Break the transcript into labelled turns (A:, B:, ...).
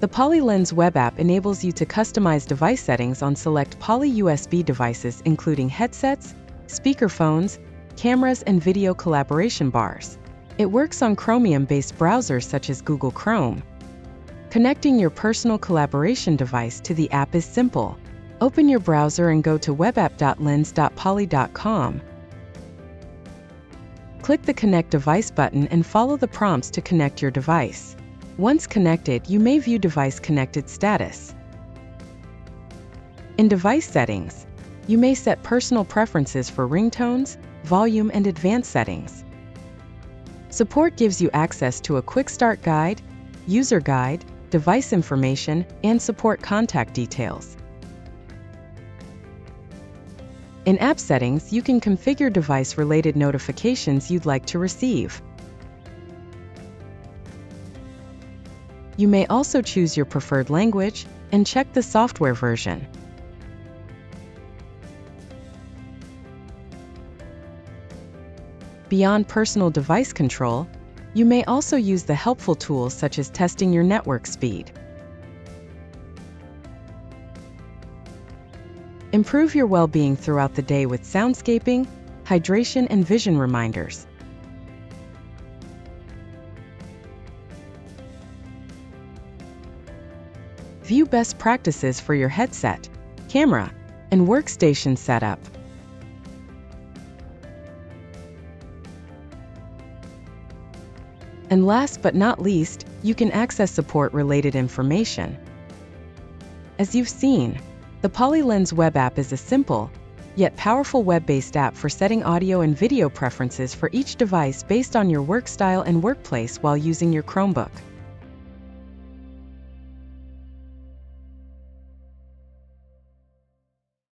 A: The PolyLens web app enables you to customize device settings on select Poly USB devices including headsets, speakerphones, cameras and video collaboration bars. It works on Chromium-based browsers such as Google Chrome. Connecting your personal collaboration device to the app is simple. Open your browser and go to webapp.lens.poly.com. Click the Connect Device button and follow the prompts to connect your device. Once connected, you may view device connected status. In device settings, you may set personal preferences for ringtones, volume, and advanced settings. Support gives you access to a quick start guide, user guide, device information, and support contact details. In app settings, you can configure device-related notifications you'd like to receive. You may also choose your preferred language and check the software version. Beyond personal device control, you may also use the helpful tools such as testing your network speed. Improve your well-being throughout the day with soundscaping, hydration, and vision reminders. View best practices for your headset, camera, and workstation setup. And last but not least, you can access support-related information. As you've seen, the PolyLens web app is a simple, yet powerful web-based app for setting audio and video preferences for each device based on your work style and workplace while using your Chromebook.